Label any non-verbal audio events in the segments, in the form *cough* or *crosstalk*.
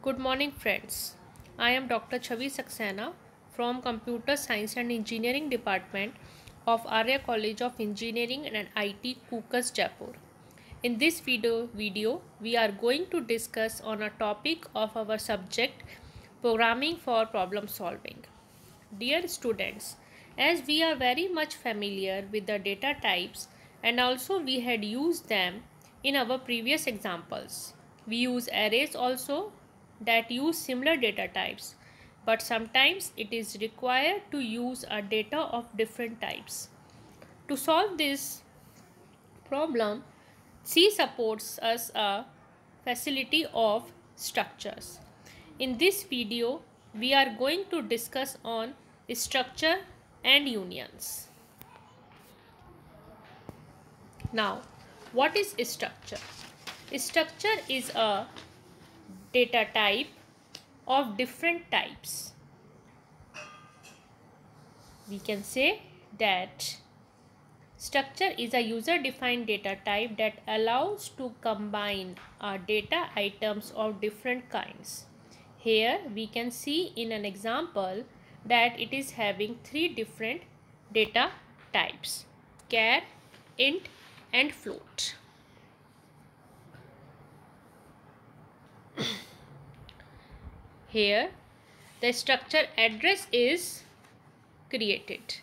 Good morning friends. I am Dr. Chhavi Saxena from Computer Science and Engineering Department of Arya College of Engineering and IT Kukas Jaipur. In this video, video we are going to discuss on a topic of our subject programming for problem solving. Dear students, as we are very much familiar with the data types and also we had used them in our previous examples. We use arrays also that use similar data types but sometimes it is required to use a data of different types. To solve this problem, C supports us a facility of structures. In this video, we are going to discuss on structure and unions. Now, what is structure? Structure is a data type of different types. We can say that structure is a user defined data type that allows to combine data items of different kinds. Here we can see in an example that it is having three different data types char, int and float. Here the structure address is created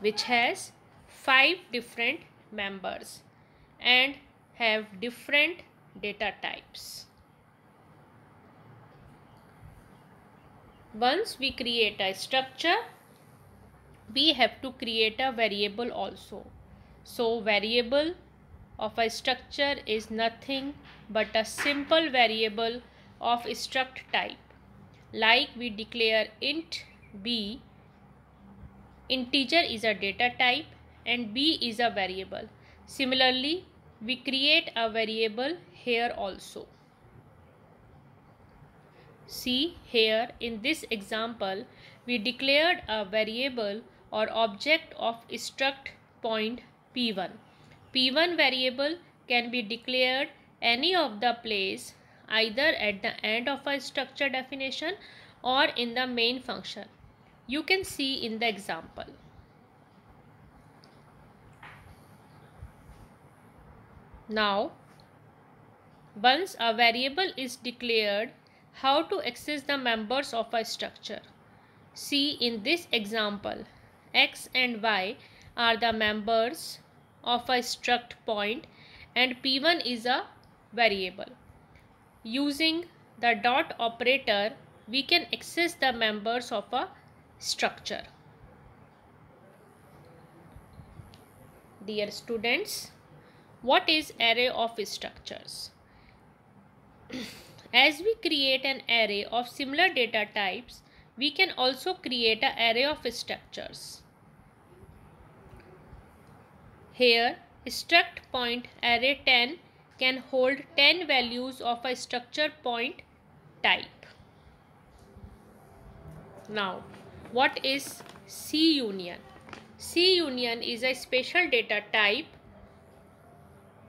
which has five different members and have different data types. Once we create a structure, we have to create a variable also. So variable of a structure is nothing but a simple variable of struct type. Like we declare int b integer is a data type and b is a variable. Similarly we create a variable here also. See here in this example we declared a variable or object of struct point p1 p1 variable can be declared any of the place either at the end of a structure definition or in the main function. You can see in the example. Now, once a variable is declared, how to access the members of a structure? See in this example, x and y are the members of a struct point and p1 is a variable. Using the dot operator, we can access the members of a structure. Dear students, what is array of structures? *clears throat* As we create an array of similar data types, we can also create an array of structures. Here, struct point array 10 can hold 10 values of a structure point type. Now, what is C union? C union is a special data type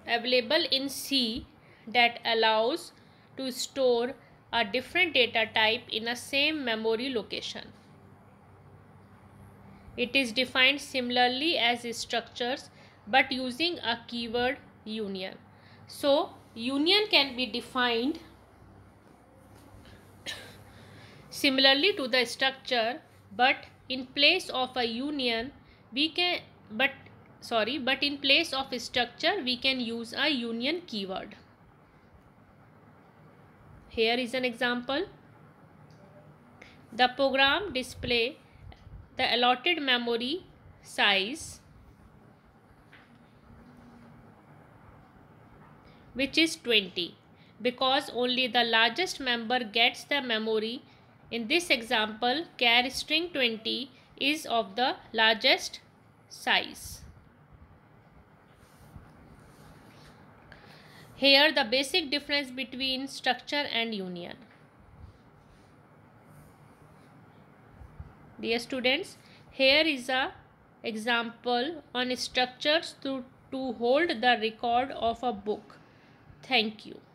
available in C that allows to store a different data type in a same memory location. It is defined similarly as structures but using a keyword union. So, union can be defined similarly to the structure but in place of a union we can but sorry but in place of structure we can use a union keyword. Here is an example. The program display the allotted memory size which is 20 because only the largest member gets the memory. In this example, char string 20 is of the largest size. Here the basic difference between structure and union. Dear students, here is a example on structures to, to hold the record of a book. Thank you.